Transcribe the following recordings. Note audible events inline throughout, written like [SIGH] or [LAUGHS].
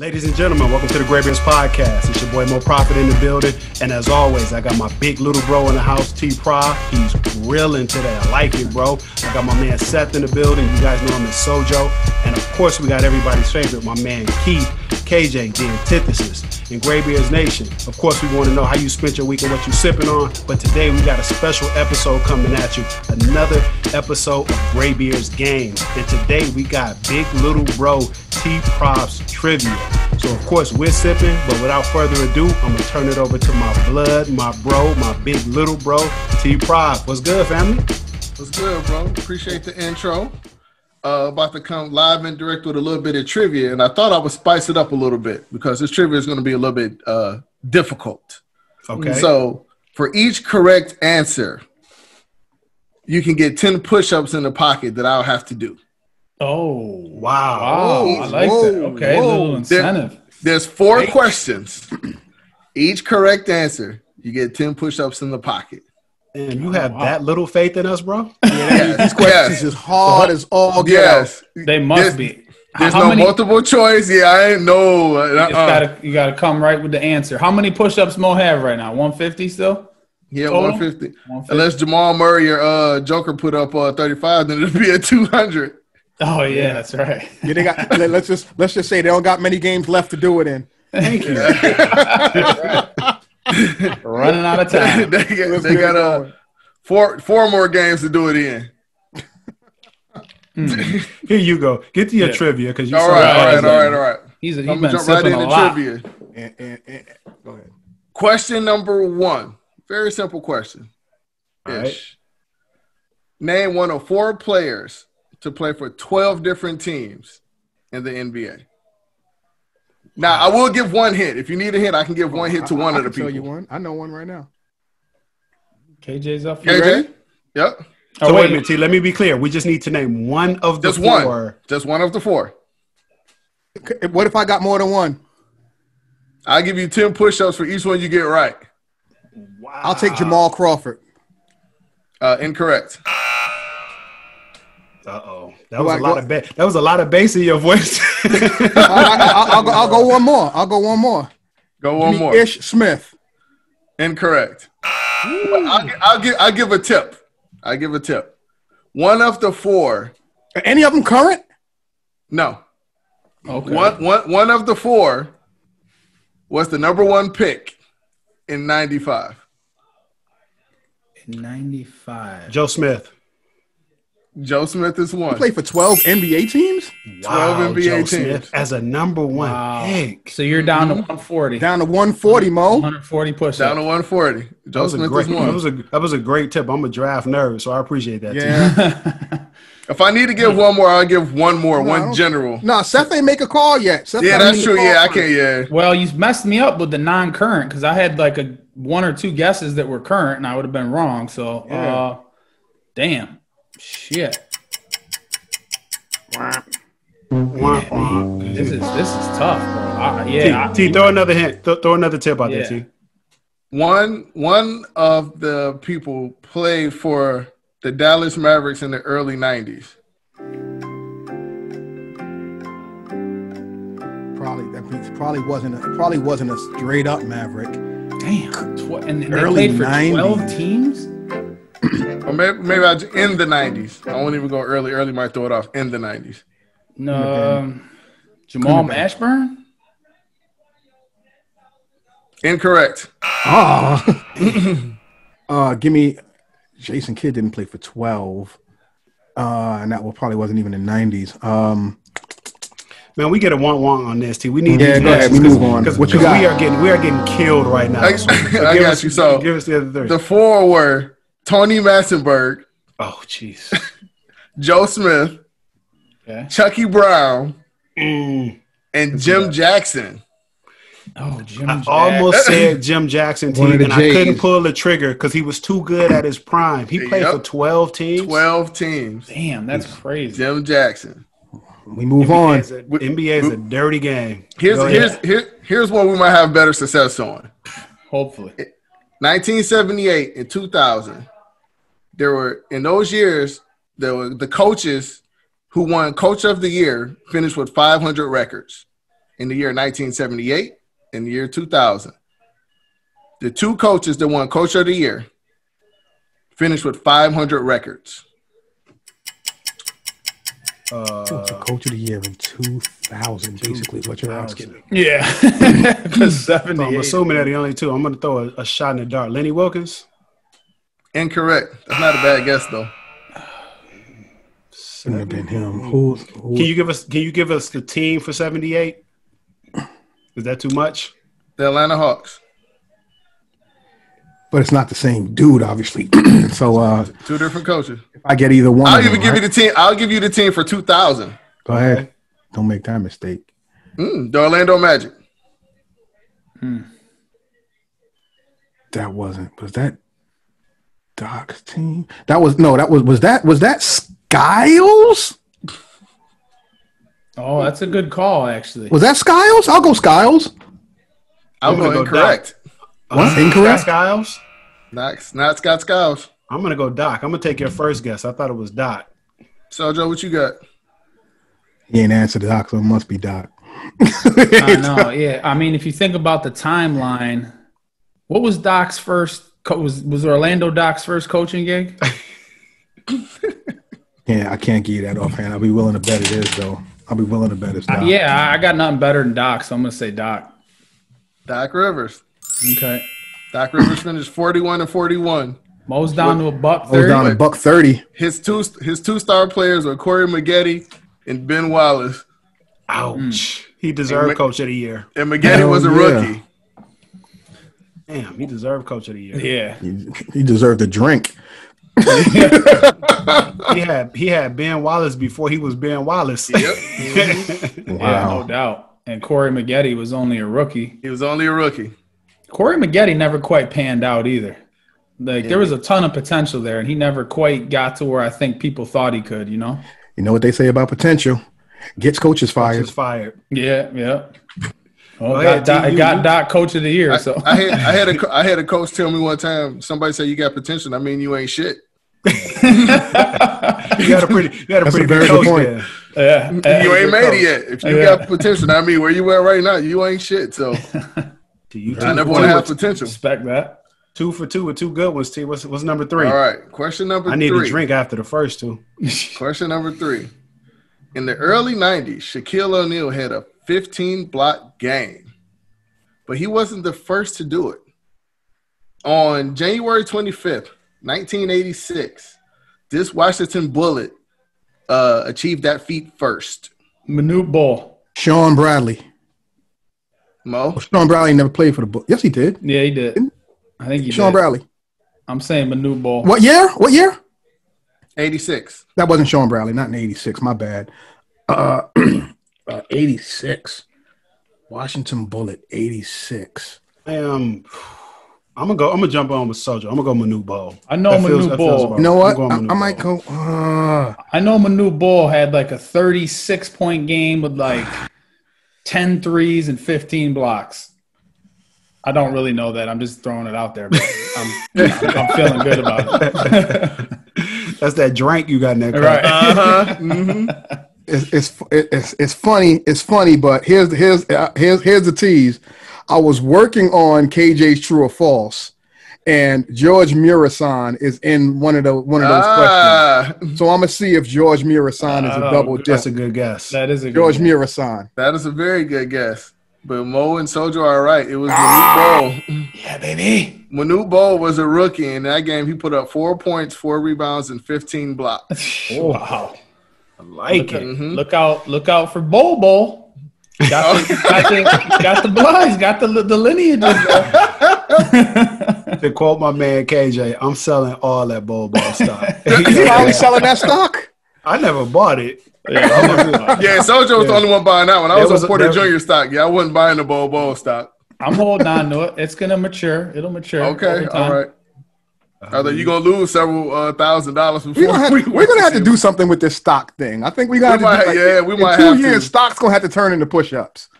Ladies and gentlemen, welcome to the Graybeards Podcast. It's your boy Mo Profit in the building. And as always, I got my big little bro in the house, T Pro. He's grilling today. I like it, bro. I got my man Seth in the building. You guys know him as Sojo. And of course, we got everybody's favorite, my man Keith, KJ, the antithesis, in Graybeards Nation. Of course, we want to know how you spent your week and what you sipping on. But today we got a special episode coming at you. Another episode of Graybeards Games. And today we got big little bro T Props trivia. So of course we're sipping, but without further ado, I'm gonna turn it over to my blood, my bro, my big little bro, T Prop. What's good, family? What's good, bro? Appreciate the intro. Uh, about to come live and direct with a little bit of trivia, and I thought I would spice it up a little bit because this trivia is going to be a little bit uh, difficult. Okay. So for each correct answer, you can get ten push-ups in the pocket that I'll have to do. Oh Wow. wow! I like Whoa, that. Okay, whoa. little incentive. There's four questions. [CLEARS THROAT] Each correct answer, you get ten push-ups in the pocket. And you have that little faith in us, bro? [LAUGHS] Yes, These questions yes, is hard as all get out. yes. They must There's- be. There's How no many- multiple choice. Yeah, I ain't know. Uh, You gotta you gotta come right with the answer. How many push-ups Mo have right now? 150 still? Yeah, Total? 150. 150. Unless Jamal Murray or uh, Joker put up uh, 35, then it'll be at 200. Oh yeah, that's right. Yeah, they got. let- let's just let's just say they don't got many games left to do it in. Thank you. [LAUGHS] Running out of time. [LAUGHS] they got, Let's they got uh, four four more games to do it in. [LAUGHS] Here you go. Get to your Yeah. trivia because you All saw right, it. all right, right, all right, all right. He's he's I'm been gonna jump right sipping a into lot. trivia. And, and, and, go ahead. Question number one. Very simple question. All right. Ish. Name one of four players to play for 12 different teams in the NBA. Now, I will give one hit. If you need a hit, I can give one hit to I- one I of the can tell you people. one. I know one right now. KJ's up. You ready? KJ? Yep. So Oh, wait a minute, T. Let me be clear. We just need to name one of the Just four. one. Just one of the four. What if I got more than one? I'll give you 10 push ups for each one you get right. Wow. I'll take Jamal Crawford. Uh, incorrect. Uh oh. That was I a lot of ba- that was a lot of bass in your voice. [LAUGHS] I, will go, I'll go one more. I'll go one more. Go one me more. Ish Smith. Incorrect. I'll, I'll give I'll give a tip. I'll give a tip. One of the four. Are any of them current? No. Okay. One one one of the four was the number one pick in '95. In 95. Joe Smith. Joe Smith is one. Play for 12 NBA teams? 12 NBA Joe teams. Smith as a number one Wow. pick. So you're down to 140. Down to 140, Mo. 140 push-ups. Down to 140. That Joe was, a Smith great, is that, was a, that was a great tip. I'm a draft nerd, so I appreciate that. T. Yeah. [LAUGHS] If I need to give one more, I'll give one more. No, one general. no, Seth ain't make a call yet. Seth Yeah, that's true. Yeah, I can't. Yeah. Well, you messed me up with the non-current because I had like a one or two guesses that were current, and I would have been wrong. So, uh, damn, shit, Wah, wah. this is this is tough, bro. I, yeah, I- T, T, throw another hint. Th- throw another tip out Yeah. there, T. One one of the people played for the Dallas Mavericks in the early '90s. Probably that probably wasn't a, probably wasn't a straight up Maverick. damn. Tw- and they Early played for 90s. 12 teams. [CLEARS THROAT] Or maybe, maybe I ju- in the '90s. I won't even go early. Early might throw it off in the '90s. No, um, Jamal Mashburn. Incorrect. Oh. [LAUGHS] uh, give me Jason Kidd didn't play for 12. Uh, and that well, probably wasn't even in the 90s. Um, Man, we get a want want on this, T. We need Yeah, these go ahead. We move on. Because we are getting we are getting killed right now. I- So- [LAUGHS] so I got us- you. So, give us the other three. The four were Tony Massenberg, oh, jeez. [LAUGHS] Joe Smith, Okay. Chucky Brown, Mm. and [LAUGHS] Jim Jackson. Oh, Jim. I Jack- almost said Jim Jackson, team, One of and I couldn't pull the trigger because he was too good at his prime. He played Yep. for 12 teams. Twelve teams. Damn, that's crazy. Jim Jackson. we move on. NBA is a, NBA is a dirty game. Here's Go here's here, here's what we might have better success on. Hopefully. 1978 and 2000. There were in those years there were the coaches who won Coach of the Year finished with 500 records. in the year 1978 and the year 2000. The two coaches that won Coach of the Year finished with 500 records. Uh, coach of the year in 2000, basically, is what you're asking. Yeah. [LAUGHS] [LAUGHS] Because so I'm 78. assuming that the only two. I'm going to throw a, a shot in the dark. Lenny Wilkens. Incorrect. That's not a bad guess though. Couldn't have been him. Who, who Can you give us? Can you give us the team for '78? Is that too much? The Atlanta Hawks. but it's not the same dude, obviously. [CLEARS THROAT] so uh, Two different coaches. if I get either one, I'll even them, give you the team. I'll give you the team for 2000. Go ahead. Don't make that mistake. Mm, the Orlando Magic. That wasn't. Was that Doc's team? That was no. That was was that was that Skiles? Oh, that's a good call, actually. Was that Skiles? I'll go Skiles. I'm gonna going go incorrect. What? Uh, Incorrect? Skiles. Not, not Scott Skiles. I'm gonna go Doc. I'm gonna take your first guess. I thought it was Doc. So Joe, what you got? He ain't answered Doc, so it must be Doc. I [LAUGHS] know. Yeah. I mean, if you think about the timeline, what was Doc's first? Co- was was Orlando Doc's first coaching gig? [LAUGHS] Yeah, I can't give you that offhand. I'll be willing to bet it is though. I'll be willing to bet it's Doc. Uh, yeah, I I got nothing better than Doc, so I'm gonna say Doc. Doc Rivers. Okay. Doc Rivers finished 41 and 41. Mo's down to a buck Goes down thirty. to buck thirty. His two his two star players are Corey Maggette and Ben Wallace. Ouch. He deserved Hey, Coach of the Year. And Maggette was a yeah. rookie. Damn, he deserved Coach of the Year. Yeah. He, he deserved a drink. [LAUGHS] He had he had Ben Wallace before he was Ben Wallace. Yep. [LAUGHS] Mm-hmm. Yeah, no doubt. And Corey Maggette was only a rookie. He was only a rookie. Corey Maggette never quite panned out either. Like there was a ton of potential there, and he never quite got to where I think people thought he could. You know? You know what they say about potential? Gets coaches fired. Just fired. Yeah, yeah. Oh, well, Go got, ahead, Doc, got you- Doc Coach of the Year. I, so I had I had a [LAUGHS] had a coach tell me one time. Somebody said you got potential. I mean you ain't shit. [LAUGHS] You got a pretty you had a That's a pretty very good good point. there. yeah, You ain't made coach. it yet. If you Yeah. got potential, I mean where you at right now, you ain't shit. So [LAUGHS] You I two, never for want to have potential. respect that. two for two with two good ones. T. What's what's number three? All right. Question number I need three. a drink after the first two. Question number three. In the early 90s, Shaquille O'Neal had a 15 block game, but he wasn't the first to do it. On January 25th, 1986, this Washington Bullet uh, achieved that feat first. Manute Bol. Shawn Bradley. Mo? Well, Shawn Bradley never played for the book. Yes, he did. Yeah, he did. I think he Sean did. Bradley. I'm saying Manute Bol. What year? What year? 86. That wasn't Shawn Bradley. Not in '86. My bad. Uh, [CLEARS THROAT] uh, '86. Washington Bullet. '86. Um, I'm gonna go. I'm gonna jump on with Sojo. I'm gonna go Manu Ball. I know That feels- Manute that feels Ball. about You know what? I'm going I, Manu I might Ball. go. Uh, I know Manute Bol had like a 36 point game with like 10 threes and 15 blocks. I don't really know that. I'm just throwing it out there, but I'm, I'm, I'm feeling good about it. [LAUGHS] That's that drink you got in that cup. right. [LAUGHS] Uh-huh. hmm it's, it's it's it's funny. It's funny, but here's here's uh, here's here's the tease. I was working on KJ's True or False, and George Muresan is in one of the one of those Ah, questions. So I'm gonna see if George Muresan is a Oh, double That's dip. a good guess. That is a good George one. Muresan. that is a very good guess. But Mo and Sojo are right. It was Manute Bol. Yeah, baby. Manute Bol was a rookie in that game. He put up four points, four rebounds, and 15 blocks. Wow. I like it. Mhm. Look out! Look out for Bol Bol. Got the, got the got the blinds. Got the the lineage. [LAUGHS] To quote my man KJ, I'm selling all that Bol Bol stock. [LAUGHS] He's probably selling that stock. I never bought it. [LAUGHS] Yeah, Sojo was the only one buying that one. I was, was on a- Porter there- Jr. stock. Yeah, I wasn't buying the Bol Bol stock. I'm holding on to it. It's gonna mature. It'll mature. Okay, over time. All right. Although you're gonna lose several uh, thousand dollars before We're gonna, have, we we're gonna have to do [LAUGHS] something with this stock thing. I think we gotta We have to yeah, we in might two have to. years. Stock's gonna have to turn into push-ups. [LAUGHS]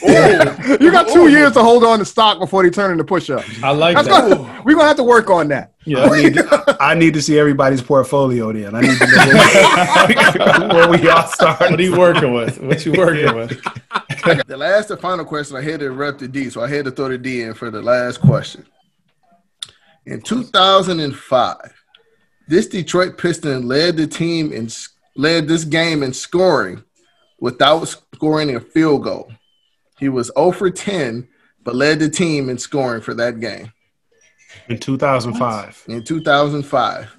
[LAUGHS] You got two Ooh. years to hold on to stock before they turn into push-ups. I like That's that. gonna, we're gonna have to work on that. Yeah. I need, I need to see everybody's portfolio then. I need to know where, where we all What started. are you working with? What you working with? the last and final question. I had to rep the D, so I had to throw the D in for the last question. In 2005, this Detroit Piston led the team in led this game in scoring without scoring a field goal. He was 0 for 10, but led the team in scoring for that game In 2005. in 2005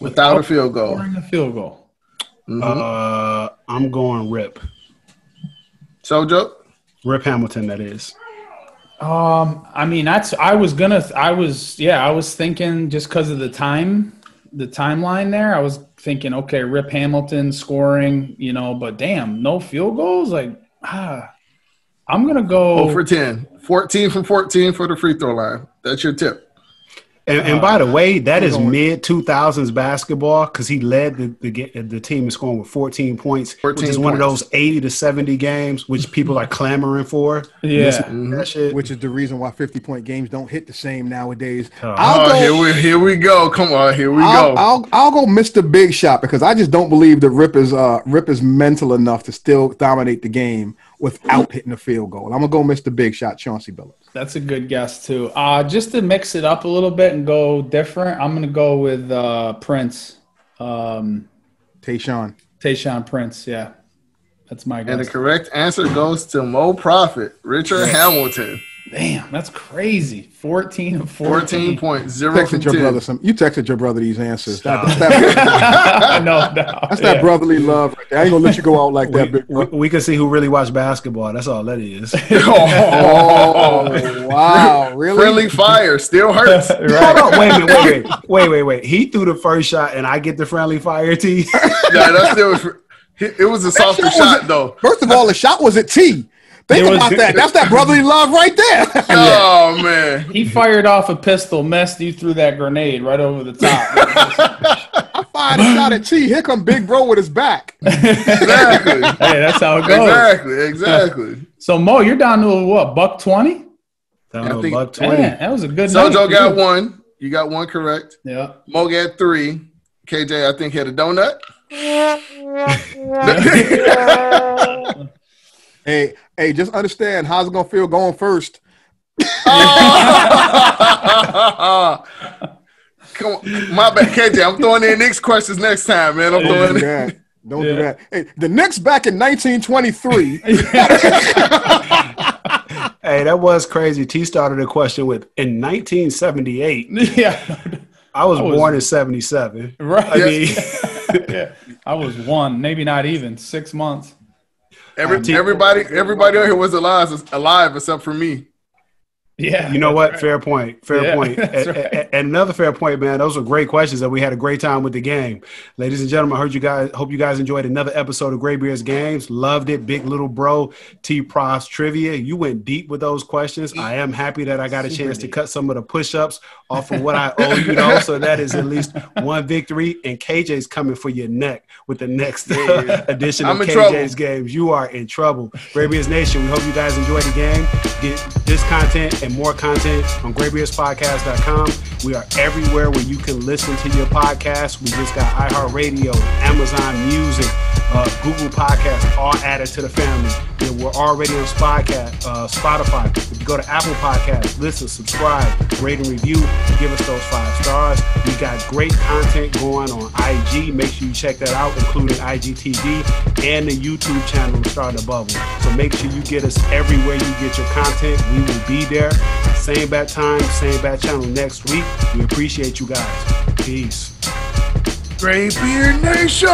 without a field goal. Scoring a field goal. Mhm. Uh, I'm going Rip. Sojo? Rip Hamilton, that is. Um, I mean, that's I was gonna, I was, yeah, I was thinking just because of the time, the timeline there. I was thinking, okay, Rip Hamilton scoring, you know, but damn, no field goals. Like, ah, I'm gonna go. 0 for 10. 14 from 14 for the free throw line. That's your tip. And, and by the way, that is mid 2000s basketball because he led the, the the team in scoring with 14 points, 14 which is one of those 80 to 70 games which people are clamoring for. Yeah. Listen to that shit. which is the reason why 50 point games don't hit the same nowadays. Oh. I'll Oh, go. here we here we go. Come on, here we I'll, go. I'll I'll go Mr. Big Shot because I just don't believe that Rip is uh Rip is mental enough to still dominate the game without hitting a field goal. I'm gonna go miss the Big Shot, Chauncey Billups. That's a good guess too. Uh, just to mix it up a little bit and go different, I'm gonna go with uh, Prince, um, Tayshaun. Tayshaun Prince. Yeah, that's my guess. and the correct answer goes to Mo Profit, Richard Hamilton. Damn, that's crazy. 14 and 14 14. point Texted your 10. brother some. You texted your brother these answers. That- that's that, no, no. that's that yeah. brotherly love. Right. I ain't gonna let you go out like that, We, big we, we can see who really watched basketball. That's all that is. [LAUGHS] [LAUGHS] Oh wow, really? Friendly fire still hurts. [LAUGHS] Hold on, wait a minute, wait, wait, wait, wait, wait. He threw the first shot, and I get the friendly fire tee. nah, that still it was a softer shot shot a- though. First of all, the shot was at T. Think It was- about that. That's that [LAUGHS] brotherly love right there. [LAUGHS] Oh man. He fired off a pistol, messed you through that grenade right over the top. [LAUGHS] I fired a shot at T. Here come Big Bro with his back. Exactly. hey, that's how it goes. exactly. Exactly. So Mo, you're down to what? Buck twenty? Down I to a think- buck twenty. Man, that was a good night Sojo got you. one. You got one correct. Yeah. Mo got three. KJ, I think, had a donut. Hey, hey, just understand how's it gonna feel going first. Oh! [LAUGHS] Come on. My bad, KJ. I'm throwing in Knicks questions next time, man. I'm Don't throwing do in. that. Don't do that. Hey, the Knicks back in 1923. [LAUGHS] Hey, that was crazy. T started a question with in 1978. [LAUGHS] yeah. I was, I was- born in 77. Right. I mean, yeah. I was one, maybe not even six months. Every, everybody, everybody on here was alive, alive except for me. Yeah. you know what? Fair point. Fair Yeah, point. [LAUGHS] that's A- right. And another fair point, man. Those were great questions that we had a great time with the game. Ladies and gentlemen, I heard you guys. Hope you guys enjoyed another episode of Graybeard's Games. Loved it. Big little bro, T Pros trivia. You went deep with those questions. I am happy that I got a chance to cut some of the push-ups off of what I owe you, though. So that is at least one victory. And KJ's coming for your neck with the next [LAUGHS] edition of KJ's trouble. Games. You are in trouble. Graybeard's Nation. We hope you guys enjoyed the game. Get this content and more content on graybeardspodcast.com. We are everywhere where you can listen to your podcast. We just got iHeartRadio, Amazon Music, uh, Google Podcasts, all added to the family. Yeah, we're already on uh, Spotify. If you go to Apple Podcasts, listen, subscribe, rate and review, give us those five stars. We got great content going on IG. Make sure you check that out, including IGTV and the YouTube channel Start a Bubble. So make sure you get us everywhere you get your content. We will be there. Same bat time, same bat channel next week. We appreciate you guys. Peace. Gray Beard Nation.